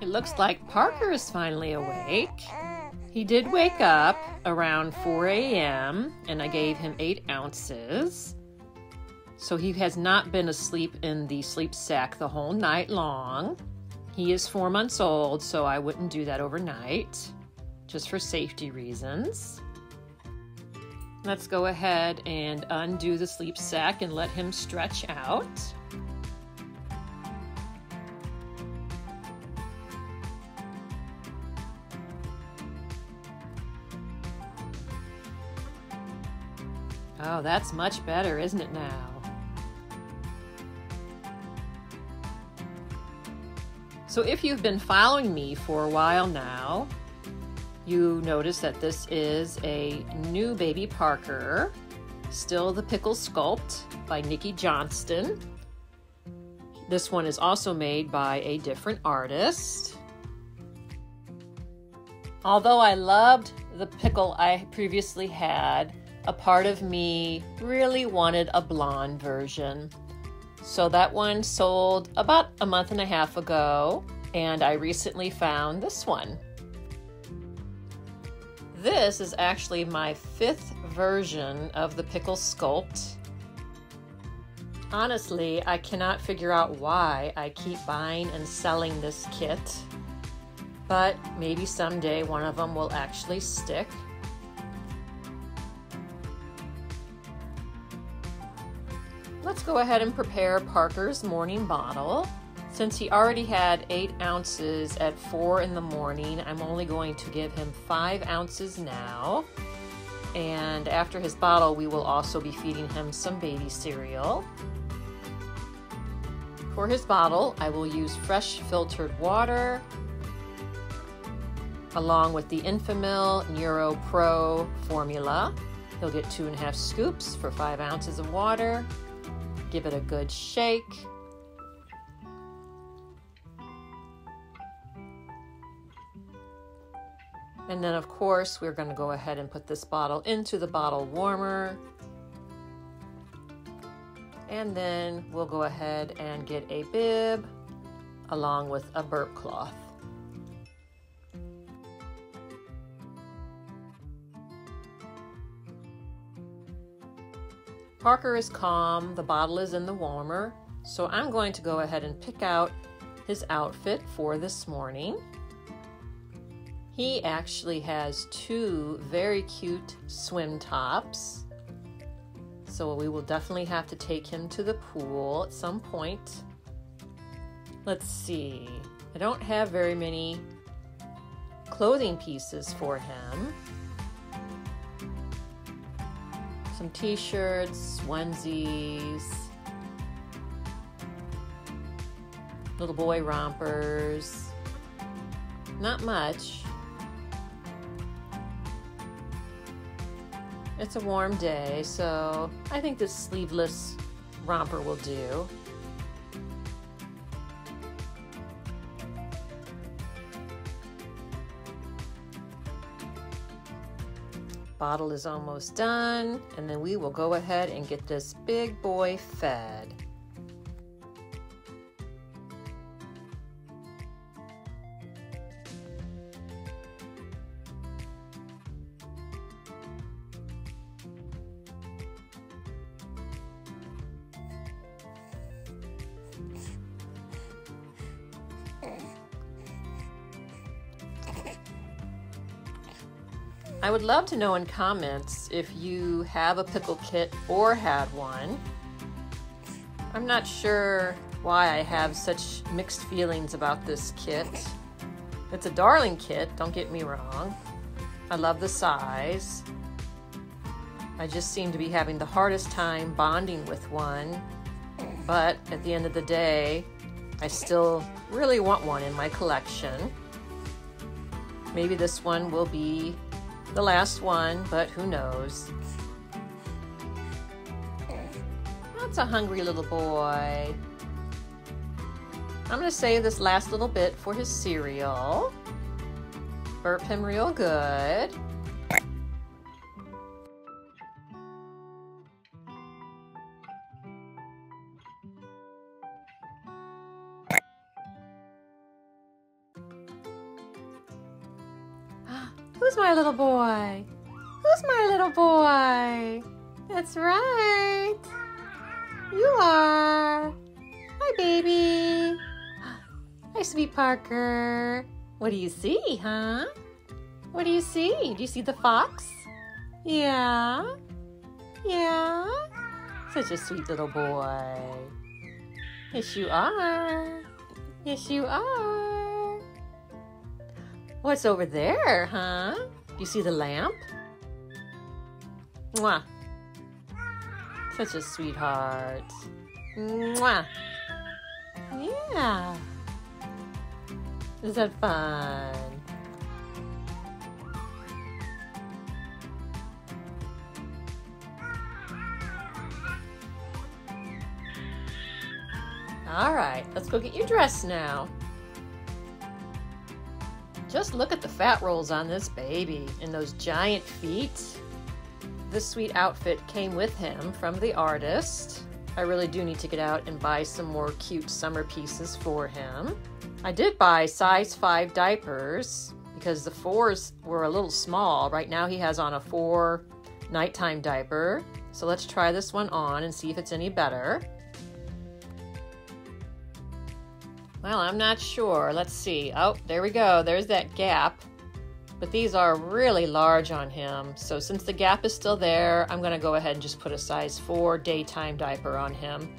It looks like Parker is finally awake. He did wake up around 4 a.m. and I gave him 8 ounces. So he has not been asleep in the sleep sack the whole night long. He is four months old, so I wouldn't do that overnight, just for safety reasons. Let's go ahead and undo the sleep sack and let him stretch out. Oh, that's much better, isn't it now? So if you've been following me for a while now, you notice that this is a new baby Parker, still the Pickle Sculpt by Nikki Johnston. This one is also made by a different artist. Although I loved the pickle I previously had, a part of me really wanted a blonde version. So that one sold about a month and a half ago, and I recently found this one. This is actually my fifth version of the Pickle Sculpt. Honestly, I cannot figure out why I keep buying and selling this kit, but maybe someday one of them will actually stick. Let's go ahead and prepare Parker's morning bottle. Since he already had 8 ounces at 4 in the morning, I'm only going to give him 5 ounces now. And after his bottle, we will also be feeding him some baby cereal. For his bottle, I will use fresh filtered water along with the Enfamil Neuro Pro formula. He'll get two and a half scoops for five ounces of water. Give it a good shake. And then of course, we're gonna go ahead and put this bottle into the bottle warmer. And then we'll go ahead and get a bib along with a burp cloth. Parker is calm, the bottle is in the warmer, so I'm going to go ahead and pick out his outfit for this morning. He actually has two very cute swim tops. So we will definitely have to take him to the pool at some point. Let's see. I don't have very many clothing pieces for him. Some t-shirts, onesies, little boy rompers. Not much. It's a warm day, so I think this sleeveless romper will do. Bottle is almost done, and then we will go ahead and get this big boy fed. I would love to know in comments if you have a pickle kit or had one. I'm not sure why I have such mixed feelings about this kit. It's a darling kit, don't get me wrong. I love the size. I just seem to be having the hardest time bonding with one. But at the end of the day, I still really want one in my collection. Maybe this one will be the last one, but who knows. That's a hungry little boy. I'm going to save this last little bit for his cereal. Burp him real good. Who's my little boy? Who's my little boy? That's right. You are. Hi, baby. Hi, sweet Parker. What do you see, huh? What do you see? Do you see the fox? Yeah. Yeah. Such a sweet little boy. Yes, you are. Yes, you are. What's over there, huh? You see the lamp? Mwah. Such a sweetheart. Mwah. Yeah. Is that fun? All right, let's go get you dressed now. Just look at the fat rolls on this baby and those giant feet. This sweet outfit came with him from the artist. I really do need to get out and buy some more cute summer pieces for him. I did buy size 5 diapers because the 4s were a little small. Right now he has on a 4 nighttime diaper. So let's try this one on and see if it's any better. Well, I'm not sure. Let's see. Oh, there we go. There's that gap. But these are really large on him. So since the gap is still there, I'm going to go ahead and just put a size 4 daytime diaper on him.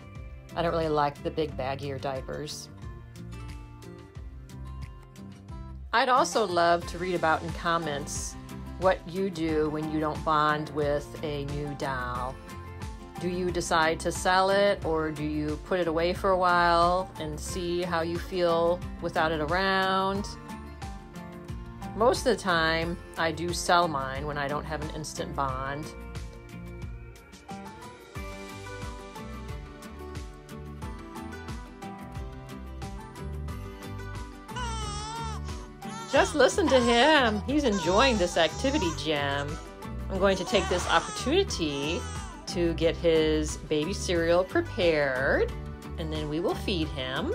I don't really like the big baggier diapers. I'd also love to read about in comments what you do when you don't bond with a new doll. Do you decide to sell it or do you put it away for a while and see how you feel without it around? Most of the time, I do sell mine when I don't have an instant bond. Just listen to him. He's enjoying this activity, gym. I'm going to take this opportunity to get his baby cereal prepared and then we will feed him.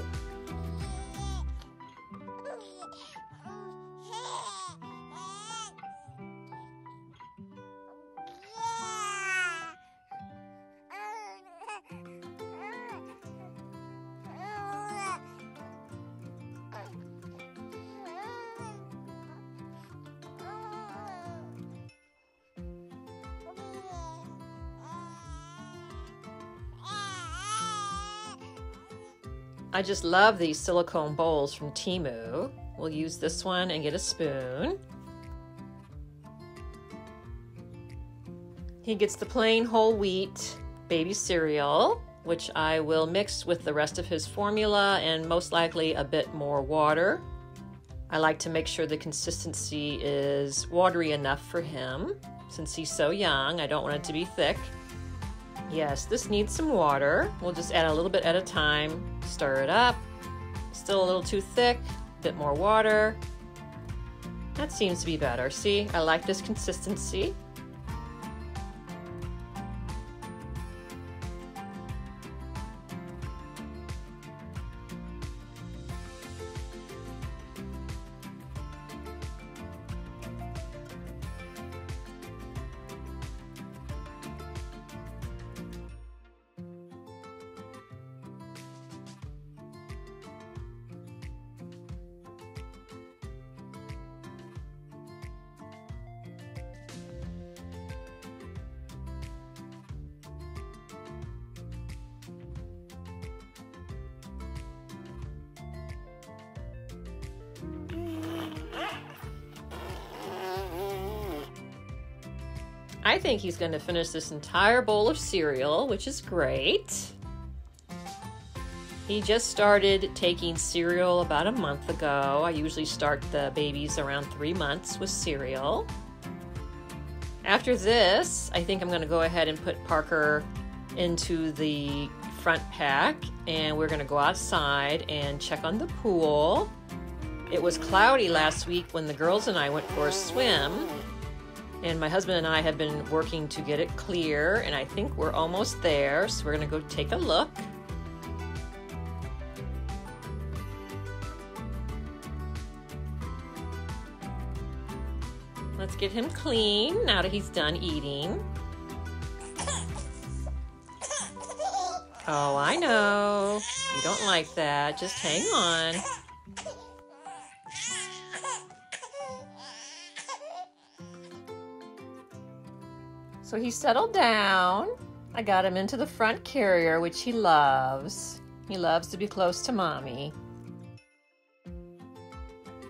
I just love these silicone bowls from Temu. We'll use this one and get a spoon. He gets the plain whole wheat baby cereal, which I will mix with the rest of his formula and most likely a bit more water. I like to make sure the consistency is watery enough for him. Since he's so young, I don't want it to be thick. Yes, this needs some water. We'll just add a little bit at a time. Stir it up. Still a little too thick. A Bit more water. That seems to be better. See, I like this consistency. I think he's going to finish this entire bowl of cereal, which is great. He just started taking cereal about a month ago. I usually start the babies around three months with cereal. After this, I think I'm going to go ahead and put Parker into the front pack and we're going to go outside and check on the pool. It was cloudy last week when the girls and I went for a swim. And my husband and I have been working to get it clear, and I think we're almost there. So we're gonna go take a look. Let's get him clean now that he's done eating. Oh, I know. You don't like that. Just hang on. So he settled down. I got him into the front carrier, which he loves. He loves to be close to mommy.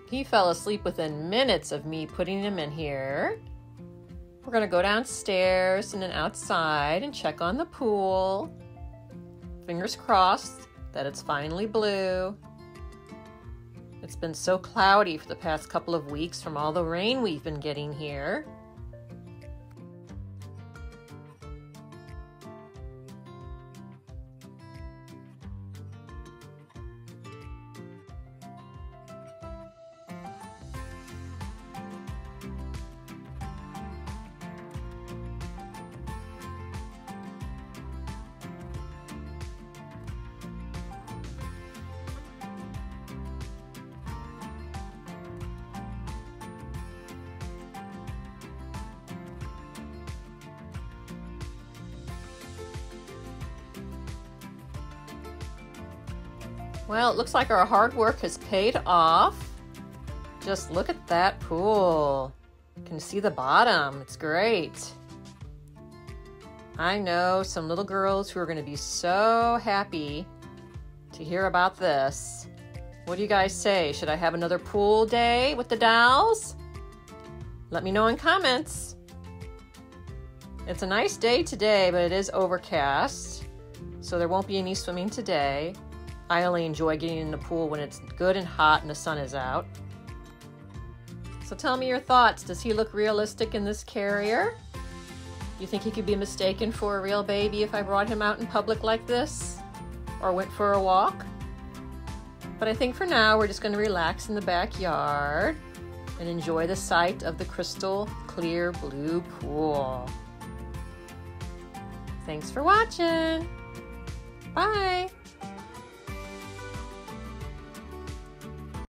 He fell asleep within minutes of me putting him in here. We're to go downstairs and then outside and check on the pool. Fingers crossed that it's finally blue. It's been so cloudy for the past couple of weeks from all the rain we've been getting here. Well, it looks like our hard work has paid off. Just look at that pool. You can see the bottom. It's great. I know some little girls who are going to be so happy to hear about this. What do you guys say? Should I have another pool day with the dolls? Let me know in comments. It's a nice day today, but it is overcast, so there won't be any swimming today. I only enjoy getting in the pool when it's good and hot and the sun is out. So tell me your thoughts. Does he look realistic in this carrier? You think he could be mistaken for a real baby if I brought him out in public like this? Or went for a walk? But I think for now we're just going to relax in the backyard and enjoy the sight of the crystal clear blue pool. Thanks for watching. Bye.